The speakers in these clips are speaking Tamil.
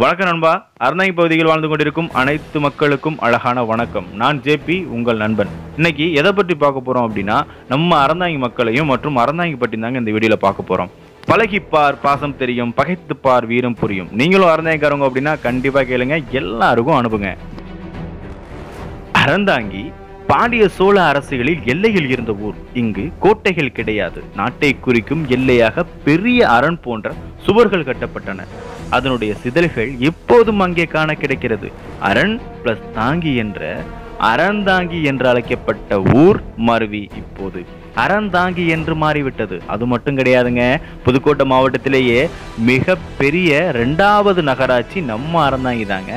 வணக்கம் நண்பா. அறந்தாங்கி பகுதியில் வாழ்ந்து கொண்டிருக்கும் அனைத்து மக்களுக்கும் அழகான வணக்கம். நான் ஜேபி உங்கள் நண்பன். இன்னைக்கு எதை பற்றி பார்க்க போறோம் அப்படின்னா நம்ம அறந்தாங்கி மக்களையும் மற்றும் அறந்தாங்கி பற்றி தாங்க இந்த வீடியோல பார்க்க போறோம். பழகிப்பார் பாசம் தெரியும் பகைத்துப்பார் வீரம் புரியும். நீங்களும் அறந்தாங்கிக்காரங்க அப்படின்னா கண்டிப்பா கேளுங்க எல்லாருக்கும் அனுப்புங்க. அறந்தாங்கி பாண்டிய சோழ அரசுகளில் எல்லையில் இருந்த ஊர். இங்கு கோட்டைகள் கிடையாது. நாட்டை குறிக்கும் எல்லையாக பெரிய அரண் போன்ற சுவர்கள் கட்டப்பட்டன. அதனுடைய சிதல்கள் எப்போதும் அங்கே காண கிடைக்கிறது. அரண் பிளஸ் தாங்கி என்ற அறந்தாங்கி என்று அழைக்கப்பட்ட ஊர் மருவி இப்போது. அறந்தாங்கி என்று மாறிவிட்டது. அது மட்டும் கிடையாதுங்க. புதுக்கோட்டை மாவட்டத்திலேயே மிக பெரிய ரெண்டாவது நகராட்சி நம்ம அறந்தாங்கி தாங்க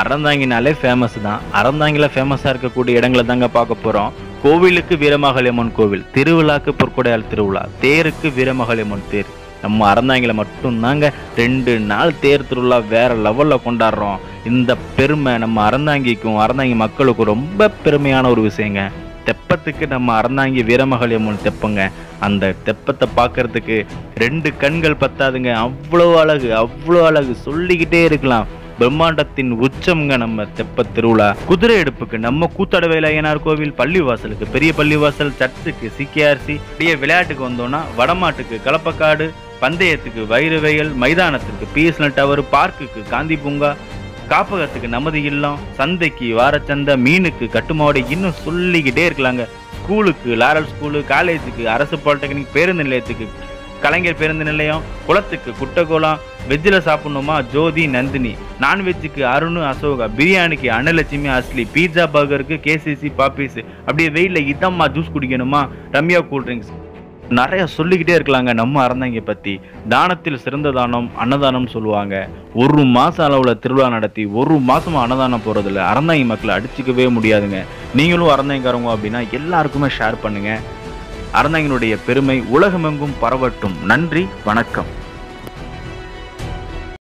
அறந்தாங்கினாலே ஃபேமஸ் தான். அறந்தாங்கில ஃபேமஸாக இருக்கக்கூடிய இடங்களை தாங்க பார்க்க போகிறோம் கோவிலுக்கு வீரமகளியம்மன் கோவில் திருவிழாக்கு பொற்கொடையால் திருவிழா தேருக்கு வீரமகளியம்மன் தேர். நம்ம அறந்தாங்கில மட்டும்தாங்க ரெண்டு நாள் தேர் திருவிழா வேற லெவலில் கொண்டாடுறோம். இந்த பெருமை நம்ம அறந்தாங்கிக்கும் அறந்தாங்கி மக்களுக்கும் ரொம்ப பெருமையான ஒரு விஷயங்க. தெப்பத்துக்கு நம்ம அறந்தாங்கி வீரமகளியம்மன் தெப்பங்க. அந்த தெப்பத்தை பார்க்கறதுக்கு ரெண்டு கண்கள் பத்தாதுங்க. அவ்வளோ அழகு அவ்வளோ அழகு. சொல்லிக்கிட்டே இருக்கலாம். பிரம்மாண்டத்தின் உச்சம்ங்க நம்ம தெப்ப திருவிழா. குதிரை எடுப்புக்கு நம்ம கூத்தடவேலையனார் கோவில். பள்ளிவாசலுக்கு பெரிய பள்ளிவாசல் சர்ச்சுக்கு சிகேஆர்சி. அப்படியே விளையாட்டுக்கு வந்தோம்னா வடமாட்டுக்கு கலப்பக்காடு பந்தயத்துக்கு வைரவையல் மைதானத்துக்கு பிஎஸ்எல் டவர் பார்க்குக்கு காந்தி பூங்கா காப்பகத்துக்கு நமது இல்லம் சந்தைக்கு வாரச்சந்தை மீனுக்கு கட்டுமாவடி இன்னும் சொல்லிக்கிட்டே இருக்கலாங்க. ஸ்கூலுக்கு லாரல் ஸ்கூலு காலேஜுக்கு அரசு பாலிடெக்னிக் பேருந்து நிலையத்துக்கு கலைஞர் பேருந்து நிலையம் குளத்துக்கு குட்டகோலம் வெஜ்ஜில் சாப்பிடணுமா? ஜோதி நந்தினி. நான்வெஜ்ஜுக்கு அருண் அசோகா. பிரியாணிக்கு அன்னலட்சுமி அஸ்லி. பீட்சா பர்கருக்கு கேசிசி பாப்பீஸ். அப்படியே வெயிலில் இதம்மா ஜூஸ் குடிக்கணுமா? ரம்யா கூல்ட்ரிங்க்ஸ் நிறைய சொல்லிக்கிட்டே இருக்கலாங்க நம்ம அறந்தாங்க பற்றி தானத்தில் சிறந்த தானம் அன்னதானம் சொல்லுவாங்க. ஒரு மாதம் அளவில் திருவிழா நடத்தி ஒரு மாதமாக அன்னதானம் போகிறதில்ல அறந்தாங்க மக்களை அடிச்சுக்கவே முடியாதுங்க. நீங்களும் அறந்தாங்கிக்காரங்க அப்படின்னா எல்லாருக்குமே ஷேர் பண்ணுங்கள் அறந்தாங்கினுடைய பெருமை உலகமெங்கும் பரவட்டும். நன்றி வணக்கம்.